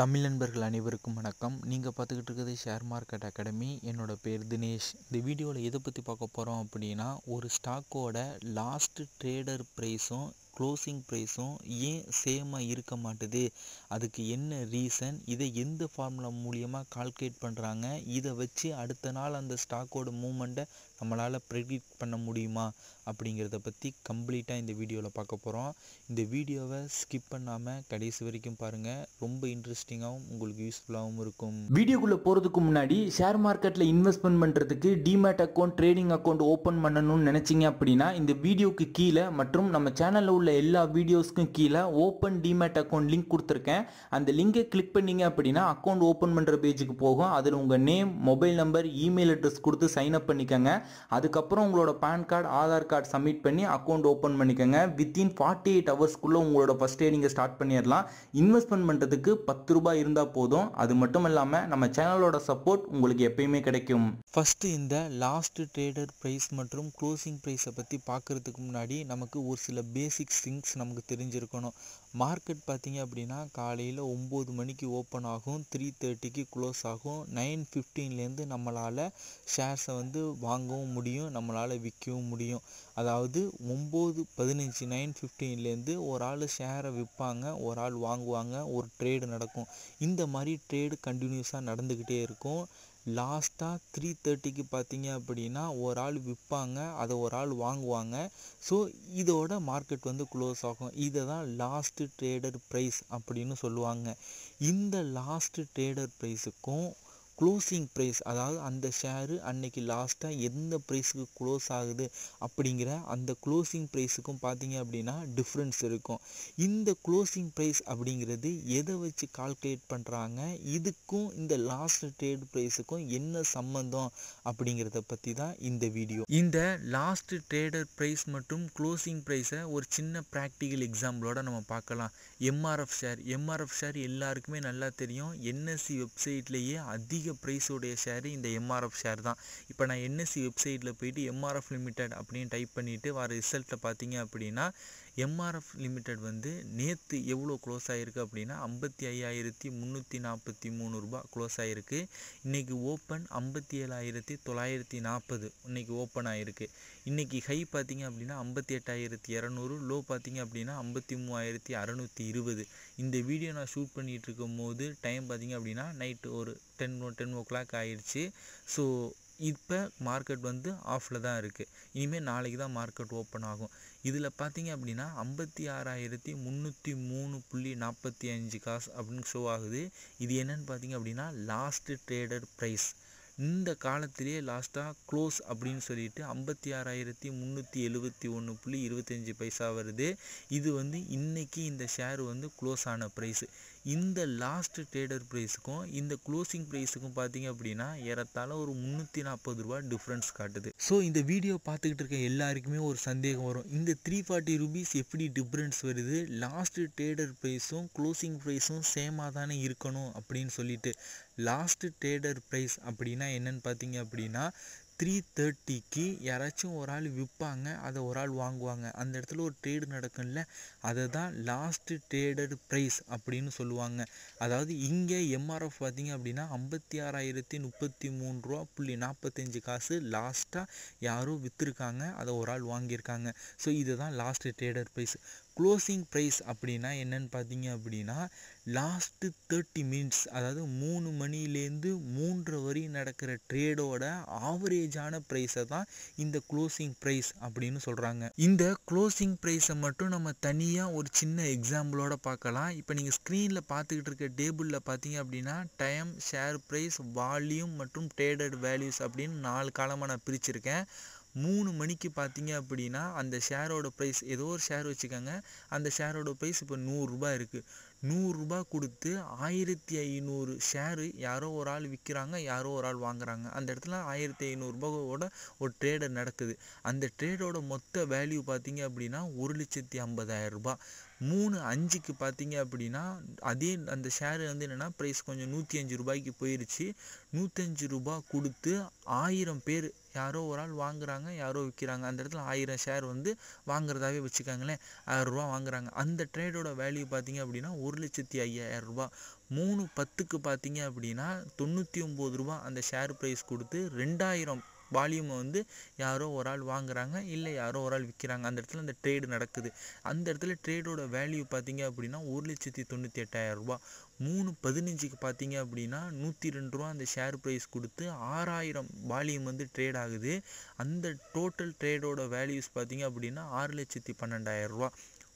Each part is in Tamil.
தமிழ் நண்பர்கள் அனைவருக்கும் வணக்கம். நீங்கள் பார்த்துக்கிட்டு இருக்கிறது ஷேர் மார்க்கெட் அகாடமி என்னோட பேர் தினேஷ். இந்த வீடியோவில் எதை பற்றி பார்க்க போகிறோம் அப்படின்னா ஒரு ஸ்டாக்கோட லாஸ்ட் ட்ரேடர் ப்ரைஸும் க்ளோசிங் ப்ரைஸும் ஏன் சேமாக இருக்க மாட்டுது? அதுக்கு என்ன ரீசன் இதை எந்த ஃபார்முலா மூலியமாக கால்குலேட் பண்ணுறாங்க இதை வச்சு அடுத்த நாள் அந்த ஸ்டாக்கோட மூமெண்ட்டை நம்மளால் ப்ரெடிக்ட் பண்ண முடியுமா அப்படிங்கிறத பற்றி கம்ப்ளீட்டாக இந்த வீடியோவில் பார்க்க போகிறோம் இந்த வீடியோவை ஸ்கிப் பண்ணாமல் கடைசி வரைக்கும் பாருங்கள் ரொம்ப இன்ட்ரெஸ்டிங்காகவும் உங்களுக்கு யூஸ்ஃபுல்லாகவும் இருக்கும். வீடியோக்குள்ளே போகிறதுக்கு முன்னாடி ஷேர் மார்க்கெட்டில் இன்வெஸ்ட்மெண்ட் பண்ணுறதுக்கு demat account trading account open பண்ணணும்னு நினச்சிங்க அப்படின்னா இந்த வீடியோக்கு கீழே மற்றும் நம்ம சேனலில் உள்ள எல்லா வீடியோஸ்க்கும் கீழே ஓப்பன் டிமேட் அக்கௌண்ட் லிங்க் கொடுத்துருக்கேன். அந்த லிங்கை கிளிக் பண்ணீங்க அப்படின்னா அக்கௌண்ட் ஓப்பன் பண்ணுற பேஜுக்கு போகும். அதில் உங்கள் name mobile number email address கொடுத்து சைன் அப் பண்ணிக்கோங்க. அதுக்கப்புறம் உங்களோட PAN card Aadhaar card submit பண்ணி அக்கௌண்ட் ஓப்பன் பண்ணிக்கோங்க. வித்தின் ஃபார்ட்டி எயிட் ஹவர்ஸ்க்குள்ளே உங்களோட ஃபஸ்ட்டே நீங்கள் ஸ்டார்ட் பண்ணிடலாம். இன்வெஸ்ட்மெண்ட் பண்ணுறதுக்கு பத்து ரூபாய் இருந்தால் போதும். அது மட்டும் இல்லாமல் நம்ம சேனலோட சப்போர்ட் உங்களுக்கு எப்பயுமே கிடைக்கும். ஃபஸ்ட்டு இந்த லாஸ்ட் ட்ரேடர் ப்ரைஸ் மற்றும் க்ளோசிங் ப்ரைஸை பற்றி பார்க்குறதுக்கு முன்னாடி நமக்கு ஒரு சில பேசிக் திங்ஸ் நமக்கு தெரிஞ்சிருக்கணும். மார்க்கெட் பார்த்தீங்க அப்படின்னா காலையில் ஒம்பது மணிக்கு ஓப்பன் ஆகும். த்ரீ தேர்ட்டிக்கு க்ளோஸ் ஆகும். நைன் ஃபிஃப்டீன்லேருந்து நம்மளால் ஷேர்ஸை வந்து வாங்கவும் முடியும் நம்மளால் விற்கவும் முடியும். அதாவது ஒம்பது பதினஞ்சு நைன் ஃபிஃப்டீன்லேருந்து ஒரு ஆள் ஷேரை விற்பாங்க ஒரு ஆள் வாங்குவாங்க ஒரு ட்ரேடு நடக்கும். இந்த மாதிரி ட்ரேடு கண்டினியூஸாக நடந்துக்கிட்டே இருக்கும். லாஸ்ட்டாக த்ரீ தேர்ட்டிக்கு பார்த்தீங்க அப்படின்னா ஒரு ஆள் விற்பாங்க அதை ஒரு ஆள் வாங்குவாங்க. ஸோ இதோட மார்க்கெட் வந்து க்ளோஸ் ஆகும். இதை தான் லாஸ்ட்டு ட்ரேடர் ப்ரைஸ் அப்படின்னு சொல்லுவாங்க. இந்த லாஸ்ட்டு ட்ரேடர் ப்ரைஸுக்கும் க்ளோசிங் ப்ரைஸ் அதாவது அந்த ஷேரு அன்னைக்கு லாஸ்ட்டாக எந்த ப்ரைஸுக்கு க்ளோஸ் ஆகுது அப்படிங்கிற அந்த க்ளோசிங் ப்ரைஸுக்கும் பார்த்தீங்க அப்படின்னா டிஃப்ரென்ஸ் இருக்கும். இந்த க்ளோசிங் ப்ரைஸ் அப்படிங்கிறது எதை வச்சு கால்குலேட் பண்ணுறாங்க இதுக்கும் இந்த லாஸ்ட் ட்ரேட் ப்ரைஸுக்கும் என்ன சம்மந்தம் அப்படிங்கிறத பற்றி தான் இந்த வீடியோ இந்த லாஸ்ட் ட்ரேடர் ப்ரைஸ் மற்றும் க்ளோசிங் ப்ரைஸை ஒரு சின்ன ப்ராக்டிக்கல் எக்ஸாம்பிளோட நம்ம பார்க்கலாம். எம்ஆர்எஃப் ஷேர் எம்ஆர்எஃப் ஷேர் எல்லாருக்குமே நல்லா தெரியும். என்எஸ்சி வெப்சைட்லேயே அதிக ப்ரைஸோடைய ஷேர் இந்த எம்ஆர்எஃப் ஷேர் தான். இப்போ நான் என்எஸ்சி வெப்சைட்டில் போயிட்டு எம்ஆர்எஃப் லிமிடெட் அப்படின்னு டைப் பண்ணிவிட்டு வர ரிசல்ட்டில் பார்த்தீங்க அப்படின்னா எம்ஆர்எஃப் லிமிடெட் வந்து நேற்று எவ்வளோ க்ளோஸ் ஆகிருக்கு அப்படின்னா ஐம்பத்தி ஐயாயிரத்தி முந்நூற்றி நாற்பத்தி மூணு ரூபா க்ளோஸ் ஆகிருக்கு இன்றைக்கி ஓப்பன் ஐம்பத்தி ஏழாயிரத்தி தொள்ளாயிரத்தி நாற்பது இன்றைக்கி ஓப்பன் ஆகிருக்கு இன்றைக்கி ஹை பார்த்திங்க அப்படின்னா ஐம்பத்தி எட்டாயிரத்தி இரநூறு லோ பார்த்திங்க அப்படின்னா ஐம்பத்தி மூவாயிரத்தி அறநூற்றி இருபது. இந்த வீடியோ நான் ஷூட் பண்ணிகிட்டு இருக்கும் போது டைம் பார்த்திங்க அப்படின்னா நைட்டு ஒரு டென் டென் ஓ கிளாக் ஆயிடுச்சு. ஸோ இப்போ மார்க்கெட் வந்து ஆஃபில் தான் இருக்குது இனிமேல் நாளைக்கு தான் மார்க்கெட் ஓப்பன் ஆகும். இதில் பார்த்தீங்க அப்படின்னா ஐம்பத்தி ஆறாயிரத்தி முந்நூற்றி மூணு புள்ளி நாற்பத்தி அஞ்சு காசு அப்படின்னு ஷோ ஆகுது. இது என்னென்னு பார்த்தீங்க அப்படின்னா லாஸ்ட்டு ட்ரேடர் ப்ரைஸ் இந்த காலத்திலேயே லாஸ்ட்டாக க்ளோஸ் அப்படின்னு சொல்லிட்டு ஐம்பத்தி ஆறாயிரத்தி முந்நூற்றி எழுபத்தி ஒன்று புள்ளி இருபத்தஞ்சி பைசா வருது. இது வந்து இன்றைக்கி இந்த ஷேர் வந்து க்ளோஸ் ஆன ப்ரைஸு இந்த லாஸ்ட் ட்ரேடர் ப்ரைஸுக்கும் இந்த க்ளோசிங் ப்ரைஸுக்கும் பார்த்தீங்க அப்படின்னா ஏறத்தாழ ஒரு முந்நூற்றி நாற்பது ரூபா டிஃப்ரென்ஸ் காட்டுது. ஸோ இந்த வீடியோ பார்த்துக்கிட்டு இருக்க எல்லாருக்குமே ஒரு சந்தேகம் வரும். இந்த த்ரீ ஃபார்ட்டி ருபீஸ் எப்படி டிஃப்ரென்ஸ் வருது? லாஸ்ட் ட்ரேடர் ப்ரைஸும் க்ளோசிங் ப்ரைஸும் சேமாக தானே இருக்கணும் அப்படின்னு சொல்லிட்டு லாஸ்ட் ட்ரேடர் ப்ரைஸ் அப்படின்னா என்னன்னு பார்த்தீங்க அப்படின்னா த்ரீ தேர்ட்டிக்கு யாராச்சும் ஒரு ஆள் விற்பாங்க அதை ஒரு ஆள் வாங்குவாங்க. அந்த இடத்துல ஒரு ட்ரேடு நடக்கும்ல அதை தான் லாஸ்ட்டு ட்ரேடட் ப்ரைஸ் அப்படின்னு சொல்லுவாங்க. அதாவது இங்கே எம்ஆர்எஃப் பார்த்தீங்க அப்படின்னா ஐம்பத்தி ஆறாயிரத்தி முப்பத்தி மூணு ரூபா புள்ளி நாற்பத்தஞ்சு காசு லாஸ்ட்டாக யாரோ விற்றுருக்காங்க அதை ஒரு ஆள் வாங்கியிருக்காங்க. ஸோ இதுதான் last trader price closing price அப்படின்னா என்னன்னு பார்த்தீங்க அப்படின்னா லாஸ்ட்டு தேர்ட்டி மினிட்ஸ் அதாவது மூணு மணிலேருந்து மூன்றரை வரி நடக்கிற ட்ரேடோட ஆவரேஜான ப்ரைஸை தான் இந்த க்ளோசிங் ப்ரைஸ் அப்படின்னு சொல்கிறாங்க இந்த க்ளோசிங் ப்ரைஸை மட்டும் நம்ம தனியாக ஒரு சின்ன எக்ஸாம்பிளோட பார்க்கலாம். இப்போ நீங்கள் ஸ்க்ரீனில் பார்த்துக்கிட்டு இருக்க டேபிளில் பார்த்தீங்க அப்படின்னா டைம் ஷேர் ப்ரைஸ் வால்யூம் மற்றும் ட்ரேடட் வேல்யூஸ் அப்படின்னு நாலு காலமாக நான் பிரிச்சிருக்கேன். மூணு மணிக்கு பார்த்தீங்க அப்படின்னா அந்த ஷேரோட ப்ரைஸ் ஏதோ ஒரு ஷேர் வச்சுக்கோங்க. அந்த ஷேரோட ப்ரைஸ் இப்போ நூறுரூபா இருக்குது நூறுரூபா கொடுத்து ஆயிரத்தி ஐநூறு ஷேரு யாரோ ஒரு ஆள் விற்கிறாங்க யாரோ ஒரு ஆள் வாங்குறாங்க. அந்த இடத்துல ஆயிரத்தி ஐநூறுரூபாவோட ஒரு ட்ரேடர் நடக்குது. அந்த ட்ரேடோட மொத்த வேல்யூ பார்த்தீங்க அப்படின்னா ஒரு லட்சத்தி ஐம்பதாயிரம் ரூபாய். மூணு அஞ்சுக்கு பார்த்தீங்க அப்படின்னா அதே அந்த ஷேர் வந்து என்னென்னா ப்ரைஸ் கொஞ்சம் நூற்றி அஞ்சு ரூபாய்க்கு போயிடுச்சு நூற்றஞ்சு ரூபா கொடுத்து ஆயிரம் பேர் யாரோ ஒரு ஆள் வாங்குறாங்க யாரோ விற்கிறாங்க அந்த இடத்துல ஆயிரம் ஷேர் வந்து வாங்குறதாவே வச்சுக்காங்களேன். ஆயிரரூபா வாங்குறாங்க. அந்த ட்ரேடோட வேல்யூ பார்த்தீங்க அப்படின்னா ஒரு லட்சத்தி ஐயாயிரம் மூணு பத்துக்கு பார்த்தீங்க அப்படின்னா தொண்ணூற்றி ஒம்பது ரூபா அந்த ஷேர் ப்ரைஸ் கொடுத்து ரெண்டாயிரம் வால்யூமை வந்து யாரோ ஒரு ஆள் வாங்குறாங்க இல்லை யாரோ ஒரு ஆள் விற்கிறாங்க. அந்த இடத்துல அந்த ட்ரேடு நடக்குது. அந்த இடத்துல ட்ரேடோட வேல்யூ பார்த்தீங்க அப்படின்னா ஒரு லட்சத்தி தொண்ணூற்றி எட்டாயிரரூபா மூணு பதினஞ்சுக்கு பார்த்தீங்க அப்படின்னா நூற்றி ரெண்டு ரூபா அந்த ஷேர் ப்ரைஸ் கொடுத்து ஆறாயிரம் வால்யூம் வந்து ட்ரேட் ஆகுது. அந்த டோட்டல் ட்ரேடோட வேல்யூஸ் பார்த்தீங்க அப்படின்னா ஆறு லட்சத்தி பன்னெண்டாயிரம் ரூபா.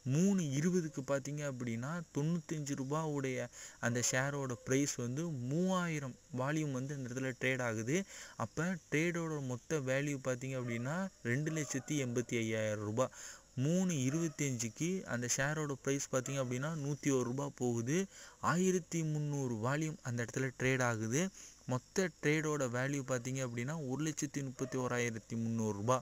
மூணு இருபதுக்கு பார்த்தீங்க அப்படின்னா தொண்ணூத்தஞ்சு ரூபாவுடைய அந்த ஷேரோட ப்ரைஸ் வந்து மூவாயிரம் வால்யூம் வந்து அந்த இடத்துல ட்ரேட் ஆகுது. அப்போ ட்ரேடோட மொத்த வேல்யூ பார்த்தீங்க அப்படின்னா ரெண்டு லட்சத்தி எண்பத்தி ஐயாயிரம் ரூபாய். மூணு இருபத்தஞ்சுக்கு அந்த ஷேரோட ப்ரைஸ் பார்த்தீங்க அப்படின்னா நூற்றி ஒரு ரூபா போகுது. ஆயிரத்தி முந்நூறு வால்யூம் அந்த இடத்துல ட்ரேட் ஆகுது. மொத்த ட்ரேடோட வேல்யூ பார்த்தீங்க அப்படின்னா ஒரு லட்சத்தி முப்பத்தி ஓராயிரத்தி முந்நூறுரூபா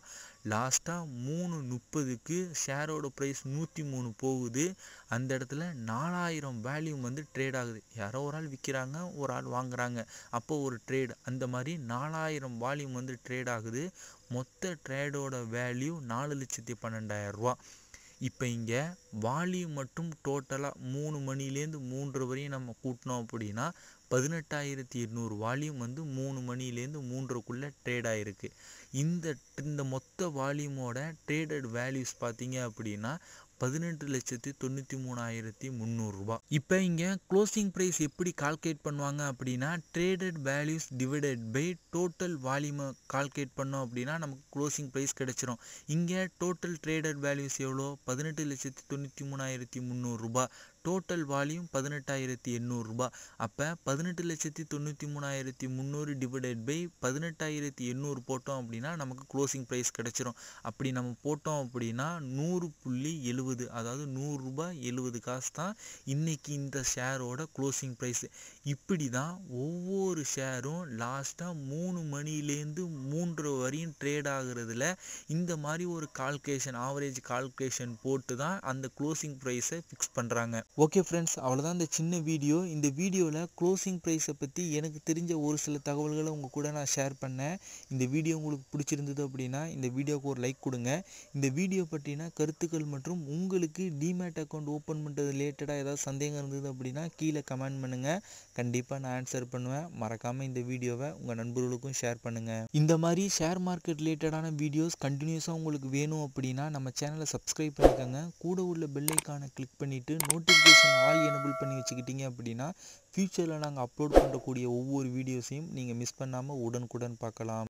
லாஸ்ட்டாக மூணு முப்பதுக்கு ஷேரோட ப்ரைஸ் நூற்றி மூணு போகுது. அந்த இடத்துல நாலாயிரம் வேல்யூம் வந்து ட்ரேட் ஆகுது. யாரோ ஒரு ஆள் விற்கிறாங்க ஒரு ஆள் வாங்குறாங்க. அப்போ ஒரு ட்ரேட் அந்த மாதிரி நாலாயிரம் வால்யூம் வந்து ட்ரேட் ஆகுது. மொத்த ட்ரேடோட வேல்யூ நாலு லட்சத்தி பன்னெண்டாயிரரூபா இப்போ இங்கே வால்யூம் மட்டும் டோட்டலாக மூணு மணிலேருந்து மூன்று வரையும் நம்ம கூட்டினோம் அப்படின்னா பதினெட்டாயிரத்தி எண்ணூறு வால்யூம் வந்து மூணு மணிலேருந்து மூன்றுக்குள்ளே ட்ரேட் ஆகிருக்கு இந்த இந்த மொத்த வால்யூமோட ட்ரேடட் வேல்யூஸ் பார்த்தீங்க அப்படின்னா பதினெட்டு லட்சத்தி தொண்ணூற்றி மூணாயிரத்தி முந்நூறுரூபா இப்போ இங்கே க்ளோசிங் ப்ரைஸ் எப்படி கால்குலேட் பண்ணுவாங்க அப்படின்னா traded values divided by total வால்யூமை கால்குலேட் பண்ணோம் அப்படின்னா நமக்கு க்ளோசிங் ப்ரைஸ் கிடச்சிரும். இங்கே டோட்டல் ட்ரேடட் வேல்யூஸ் எவ்வளோ பதினெட்டு லட்சத்தி தொண்ணூற்றி மூணாயிரத்தி முந்நூறுரூபா டோட்டல் வால்யூம் பதினெட்டாயிரத்தி எண்ணூறுரூபா அப்போ பதினெட்டு லட்சத்தி தொண்ணூற்றி மூணாயிரத்தி முந்நூறு டிவைடட் பை பதினெட்டாயிரத்தி எண்ணூறு போட்டோம் அப்படின்னா நமக்கு க்ளோசிங் ப்ரைஸ் கிடச்சிரும். அப்படி நம்ம போட்டோம் அப்படின்னா நூறு புள்ளி எழுபது அதாவது நூறுரூபா எழுபது காசு தான் இன்றைக்கி இந்த ஷேரோட க்ளோசிங் ப்ரைஸ் இப்படி தான் ஒவ்வொரு ஷேரும் லாஸ்ட்டாக மூணு மணிலேருந்து மூன்று வரையும் ட்ரேட் ஆகுறதுல இந்த மாதிரி ஒரு கால்குலேஷன் ஆவரேஜ் கால்குலேஷன் போட்டு தான் அந்த க்ளோசிங் ப்ரைஸை ஃபிக்ஸ் பண்ணுறாங்க ஓகே ஃப்ரெண்ட்ஸ் அவ்வளோதான் இந்த சின்ன வீடியோ. இந்த வீடியோவில் க்ளோசிங் ப்ரைஸை பற்றி எனக்கு தெரிஞ்ச ஒரு சில தகவல்களை உங்கள் கூட நான் ஷேர் பண்ணேன். இந்த வீடியோ உங்களுக்கு பிடிச்சிருந்தது அப்படின்னா இந்த வீடியோவுக்கு ஒரு லைக் கொடுங்க. இந்த வீடியோ பற்றின கருத்துக்கள் மற்றும் உங்களுக்கு டிமேட் அக்கௌண்ட் ஓப்பன் பண்ணுறது ரிலேட்டடாக ஏதாவது சந்தேகம் இருந்தது அப்படின்னா கீழே கமெண்ட் பண்ணுங்கள் கண்டிப்பாக நான் ஆன்சர் பண்ணுவேன். மறக்காமல் இந்த வீடியோவை உங்கள் நண்பர்களுக்கும் ஷேர் பண்ணுங்கள் இந்த மாதிரி ஷேர் மார்க்கெட் ரிலேட்டடான வீடியோஸ் கண்டினியூஸாக உங்களுக்கு வேணும் அப்படின்னா நம்ம சேனலை சப்ஸ்கிரைப் பண்ணிக்கோங்க. கூட உள்ள பெல்லைக்கான கிளிக் பண்ணிவிட்டு நோட்டிஃபிகேஷன் ஆல் எனபிள் பண்ணி வச்சுக்கிட்டீங்க அப்படின்னா ஃப்யூச்சரில் நாங்கள் அப்லோட் பண்ணக்கூடிய ஒவ்வொரு வீடியோஸையும் நீங்கள் மிஸ் பண்ணாமல் உடனுக்குடன் பார்க்கலாம்.